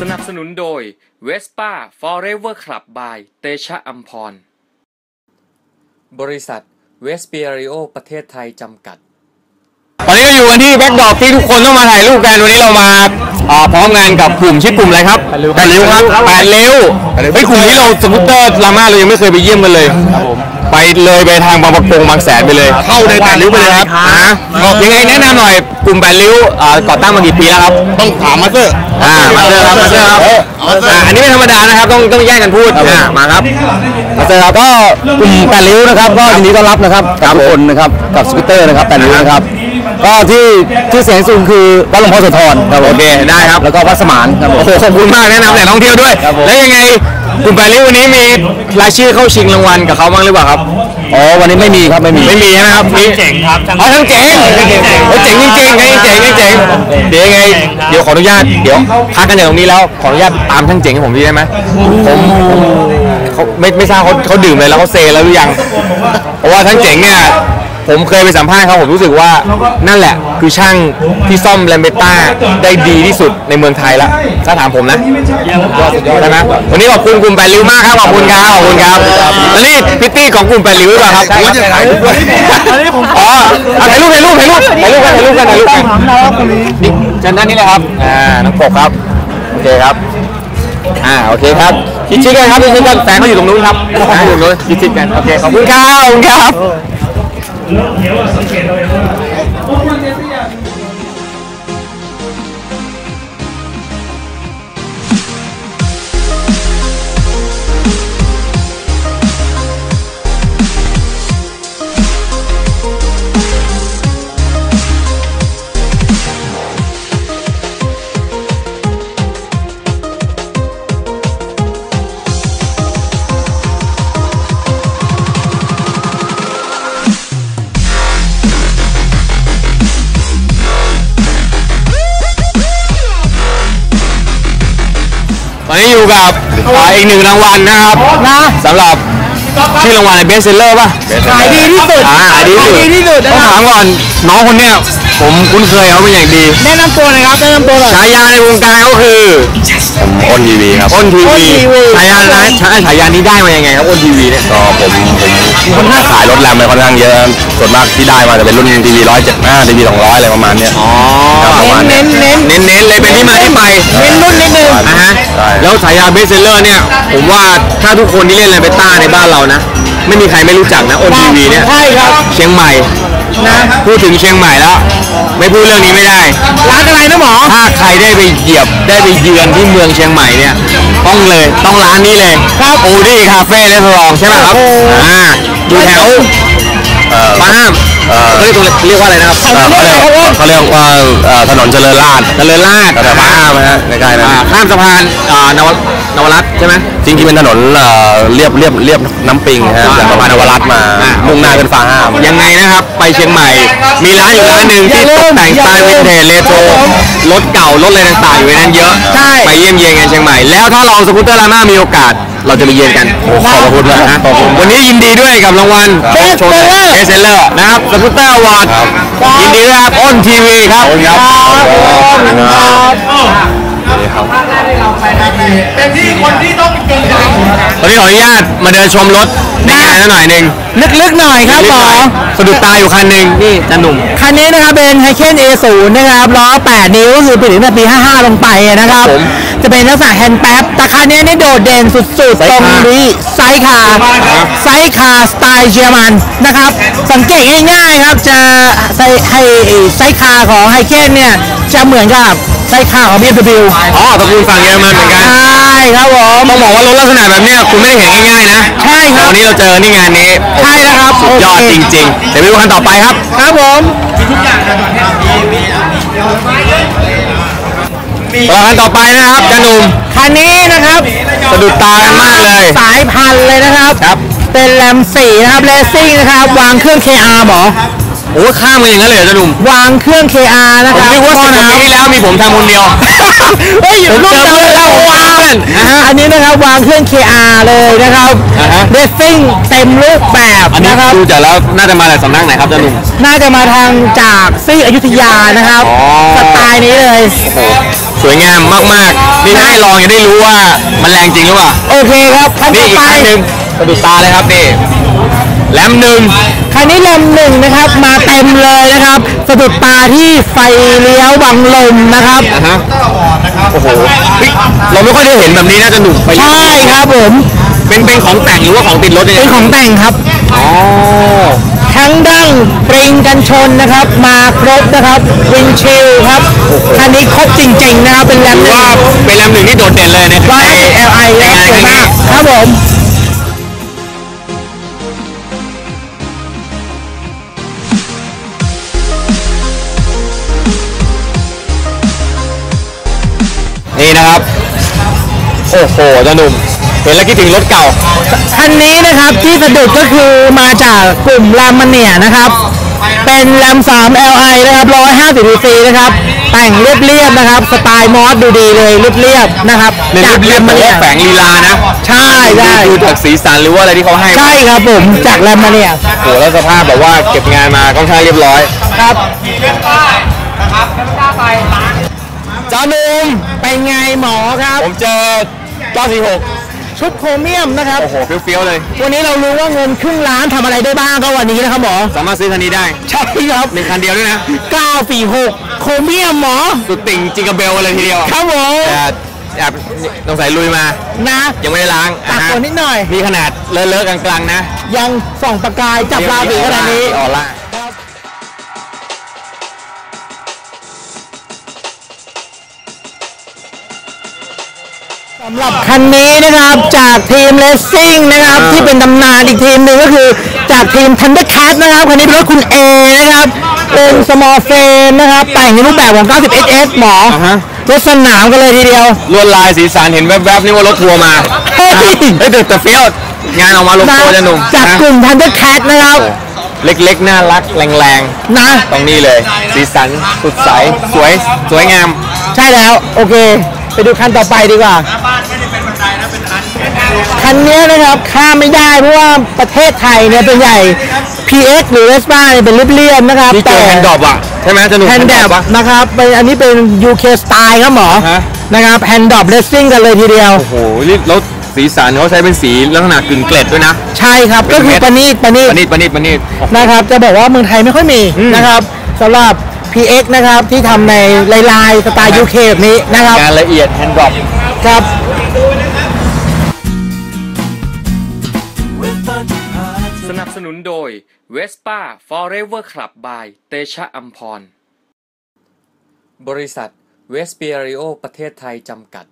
สนับสนุนโดย Vespa Forever Club by เตชะอัมพร บริษัทเวสเปียริโอประเทศไทยจำกัด ตอนนี้เราอยู่กันที่แบ็กดรอปที่ทุกคนต้องมาถ่ายรูปกันวันนี้เรามาเอ่อพร้อมงานกับกลุ่มชื่อกลุ่มอะไรครับแปดริ้วแปดริ้วครับแปดริ้วเฮ้ยกลุ่มนี้เรา Scooter rama เรายังไม่เคยไปเยี่ยมกันเลย ไปเลยไปทางบางปะกงบางแสนไปเลย เข้าในแปดริ้วไปเลยครับฮะยังไงแนะนำหน่อยกลุ่มแปดริ้วเอ่อก่อตั้งมากี่ปีแล้วครับต้องถามมาสเตอร์อ่ามาเจอครับมาเจอครับอ่าอันนี้ไม่ธรรมดานะครับต้องต้องแยกกันพูดอ่ามาครับ มาเจอครับก็กลุ่มแปดริ้วนะครับก็ยินดีต้อนรับนะครับกับทุกคนนะครับกับสกูตเตอร์นะครับแปดริ้วนะครับก็ที่ที่เสียงสูงคือวัดหลวงพ่อโสธรครับโอเคได้ครับแล้วก็วัดสมานครับโอ้โหขอบคุณมากแนะนำแหล่งท่องเที่ยวด้วย แล้วยังไง กลุ่มแปดริ้ววันนี้มีรายชื่อเข้าชิงรางวัลกับเขาบ้างหรือเปล่าครับอ๋อวันนี้ไม่มีครับไม่มีไม่มีใช่ไหมครับมีเจ๋งครับอ๋อทั้งเจ๋งเฮ้ยเจ๋งจริงๆเฮ้ยเจ๋งเจ๋งเดี๋ยวยังไงเดี๋ยวขออนุญาตเดี๋ยวพักกันอย่างตรงนี้แล้วขออนุญาตตามทั้งเจ๋งให้ผมดีได้ไหมผมเขาไม่ไม่ทราบเขาเขาดื่มเลยแล้วเขาเซแล้วหรือยังเพราะว่าทั้งเจ๋งเนี่ย ผมเคยไปสัมภาษณ์เขาผมรู้สึกว่านั่นแหละ คือช่างที่ซ่อมแลมเบต้าได้ดีที่สุดในเมืองไทยแล้วถ้าถามผมนะใช่ไหมวันนี้ขอบคุณกลุ่มแปดริ้วมากครับขอบคุณครับขอบคุณครับแล้วนี่พิตตี้ของกลุ่มแปดริ้วหรือเปล่าครับผมจะถ่ายรูปด้วยอ๋อเอาถ่ายรูปถ่ายรูปถ่ายรูปถ่ายรูปกันถ่ายรูปกันถ่ายรูปกันนี่เชิญด้านนี้เลยครับอ่าน้องปกครับโอเคครับอ่าโอเคครับชิดๆกันครับชิดๆกันแฟนเขาอยู่ตรงนู้นครับอ่าอยู่ตรงนู้นชิดๆกันโอเคขอบคุณครับขอบคุณครับ Nước rửa? อนนี้อยู่กับอ่าอีกหนึ่งรางวัลนะครับนะสำหรับชื่อรางวัลอะไร best seller ป่ะขายดีที่สุดอ่าขายดีที่สุดต้องถามก่อนน้องคนเนี้ยผมคุ้นเคยเขาเป็นอย่างดีแนะนำตัวหน่อยครับแนะนำตัวหน่อย ฉายาในวงการก็คืออ้นทีวีครับอ้นทีวีฉายานะฉายานี้ได้มายังไงครับอ้นทีวีเนี่ยก็ผมผมค่อนข้างขายรถแลมไปค่อนข้างเยอะส่วนมากที่ได้มาจะเป็นรุ่นทีวีร้อยเจ็ดห้าทีวีสองร้อยอะไรประมาณเนี้ย อ๋อครับประมาณเน้นเน้น เน้นๆเลยเป็นที่ แล้วฉายา best seller เนี่ย ผมว่าถ้าทุกคนที่เล่นแลมเบรตต้าในบ้านเรานะ ไม่มีใครไม่รู้จักนะอ้นทีวีเนี่ยใช่ครับ เชียงใหม่นะพูดถึงเชียงใหม่แล้ว ไม่พูดเรื่องนี้ไม่ได้ ร้านอะไรนะหมอ ถ้าใครได้ไปเหยียบได้ไปเยือนที่เมืองเชียงใหม่เนี่ย ต้องเลย ต้องร้านนี้เลย ครับ โอดี้คาเฟ่และสลอนใช่ไหมครับ อ่าอยู่แถว เอ่อฟ้าห้ามเอ่อเฮ้ยตรงเรียกว่าอะไรนะครับเอ่อเขาเรียกเขาเรียกว่าเอ่อถนนเจริญราษฎร์เจริญราษฎร์แต่ฟ้าห้ามนะฮะใกล้ๆนะอ่าข้ามสะพานอ่านวนวรัตน์ใช่ไหม จริงๆเป็นถนนเอ่อเรียบเรียบเรียบน้ำปิงฮะจากสะพานนวรัตน์มาอ่า มุ่งหน้าเป็นฟ้าห้าม ยังไงนะครับ ไปเชียงใหม่ มีร้านอยู่ร้านหนึ่งที่ตกแต่งสไตล์วินเทจเรโทรรถเก่ารถอะไรต่างๆอยู่ในนั้นเยอะ ใช่ ไปเยี่ยมเยียนกันเชียงใหม่ แล้วถ้าเราสกูตเตอร์ลาม่ามีโอกาส เราจะไปเยือนกันขอบพระคุณมากนะขอบคุณวันนี้ยินดีด้วยกับรางวัล Best โชว์ Seller เอเซเลอร์นะครับสกูตเตอร์อวอร์ดยินดีด้วยครับอ้นทีวีครับ วันนี้ขออนุญาตมาเดินชมรถในงานหน่อยหนึ่งลึกๆหน่อยครับหมอสะดุดตาอยู่คันหนึ่งนี่จันหนุ่ม คันนี้นะครับเป็นไฮน์เกล A0 นะครับล้อ 8 นิ้วก็คือผลิตตั้งแต่ปี 55 ลงไปนะครับผมจะเป็นลักษณะแฮนด์แป๊ปแต่คันนี้นี่โดดเด่นสุดๆ ตรงนี้ sidecar sidecar สไตล์เยอรมันนะครับ สังเกตง่ายๆครับจะไซให้ sidecar ของไฮน์เกลเนี่ย จะเหมือนกับ sidecar ของ BMW อ๋อตระกูลฝั่งเยอรมันเหมือนกัน ใช่ครับผม ต้องบอกว่ารถลักษณะแบบเนี้ยคุณไม่ได้เห็นง่ายๆนะใช่ครับ วันนี้เราเจอนี่งานนี้ใช่แล้วครับสุดยอดโอเคจริงๆ เดี๋ยวไปดูคันต่อไปครับ ครับผมต่อคันต่อไปนะครับจันหนุ่มคันนี้นะครับสะดุดตากันมากเลย สายพันธุ์เลยนะครับ ครับ เป็นแรมสี่นะครับเลสซิ่งนะครับ วางเครื่อง KR หมอ โอ้ข้ามมาอย่างนั้นเลยเหรอจันหนุ่มวางเครื่อง KR นะผมครับคิดว่าสิบกว่าปีที่แล้วมีผมทำคนเดียว เฮ้ยอยู่ผมรุ่นเจอเดียวเพื่อนแล้แล้วววางอ่าฮะอันนี้นะครับวางเครื่อง KR เลยนะครับอ่าฮะเลสซิ่งเต็มรูปแบบอันนี้นะครับ ดูจากแล้วน่าจะมาจากสำนักไหนครับจันหนุ่ม น่าจะมาทางจากซี่อยุธยานะครับอ๋อ สไตล์นี้เลยสุวยงามมากๆ นี่ถ้าได้ลองจะได้รู้ว่ามันแรงจริงหรือเปล่า โอเคครับคันนี่ต่ออีกไปคันหนึ่งสะดุดตาเลยครับนี่ แรมหนึ่งคันนี้ลำหนึ่งนะครับมาเต็มเลยนะครับสะดุดตาที่ไฟเลี้ยวบังลมนะครับ นะฮะโอ้โหเฮ้ยเราไม่ค่อยได้เห็นแบบนี้นะจะหนุ่มไปใช่ครับผมเป็นเป็นของแต่งหรือว่าของติดรถเนี่ยเป็นของแต่งครับ อ๋อทั้งดั้งปริงกันชนนะครับ มาครบนะครับวินชิลครับคันนี้ครบจริงๆนะครับเป็นแรมถือหนึ่ว่างเป็นแรมหนึ่งที่โดดเด่นเลยในร้อยในห้าสิบ LI ในนะครับงานสควยรั้งนี้มากครับผม โอ้โหเจ้าหนุ่ม เห็นแล้วคิดถึงรถเก่า คันนี้นะครับที่สะดุดก็คือมาจากกลุ่มแรมมาเนียนะครับ เป็นแรม3 Li นะครับ150 cc นะครับ แต่งเรียบๆนะครับ สไตล์มอสดูดีเลยเรียบๆนะครับเรียจากบแรเรียบมแต่มาเนีว่ายแฝงลีลานะใช่ใช่ดูจากสีสันหรือว่าอะไรที่เขาให้มาใช่ครับผมจากแรมมาเนียโอ้โหแล้วสภาพแบบว่าเก็บงานมาค่อนข้างเรียบร้อยครับจ้านุ่ม เป็นไงหมอครับ ผมเจอ946 ชุดโครเมียมนะครับ โอ้โหเฟี้ยวๆเลย วันนี้เรารู้ว่าเงินครึ่งล้านทำอะไรได้บ้างก็วันนี้นะครับหมอ สามารถซื้อคันนี้ได้ใช่ครับหนึ่งคันเดียวด้วยนะ 946 โครเมียมหมอ สุดติ่งจิงกระเบลเลยทีเดียวครับผมแต่แอบสงสัยลุยมา นะยังไม่ได้ล้างตักอะฝนนิดหน่อย มีขนาดเลอะๆกลางๆนะ ยังส่องประกายจับราบีขนาดนี้ ออล่า สำหรับคันนี้นะครับจากทีมเลสซิ่งนะครับที่เป็นตำนานอีกทีมหนึ่งก็คือจากทีม Thundercat นะครับคันนี้เป็นรถคุณ A นะครับเป็น small frame นะครับแต่งในรูปแบบของ 90 SS หมออ่าฮะ รถสนามกันเลยทีเดียว ลวดลายสีสันเห็นแวบๆนี่ว่ารถทัวร์มาเฮ้ย เฮ้ยแต่แต่เฟี้ยวงานออกมาลงนะตัวจะหนุ่มจากนะกลุ่ม Thundercat นะครับเล็กๆ น่ารักแรงนะ ๆ ตรงนี้เลย สีสันสดใส สวย สวยงาม ใช่แล้ว โอเค ไปดูคันต่อไปดีกว่าคันนี้นะครับข้ามไม่ได้เพราะว่าประเทศไทยเนี่ยเป็นใหญ่ PX หรือ Vespa เนี่ยเป็นเรียบๆนะครับที่เจอแฮนด์ drop อะใช่ไหมจะหนุ่มแฮนด์ drop ปะ นะครับเป็นอันนี้เป็น UK Style ครับหมอฮะ นะครับแฮนด์ drop racing กันเลยทีเดียว โอ้โหนี่แล้วสีสันเขาใช้เป็นสีลักษณะกึ่งเกล็ดด้วยนะ ใช่ครับก็คือประณีตประณีต ประณีตประณีตประณีต นะครับจะบอกว่าเมืองไทยไม่ค่อยมีอืมนะครับสำหรับ PX นะครับ ที่ทำในลายๆสไตล์ UK แบบนี้นะครับงานละเอียดแฮนด์ drop ครับ สนับสนุนโดย Vespa Forever Club by เตชะอัมพร บริษัทเวสเปียริโอประเทศไทยจำกัด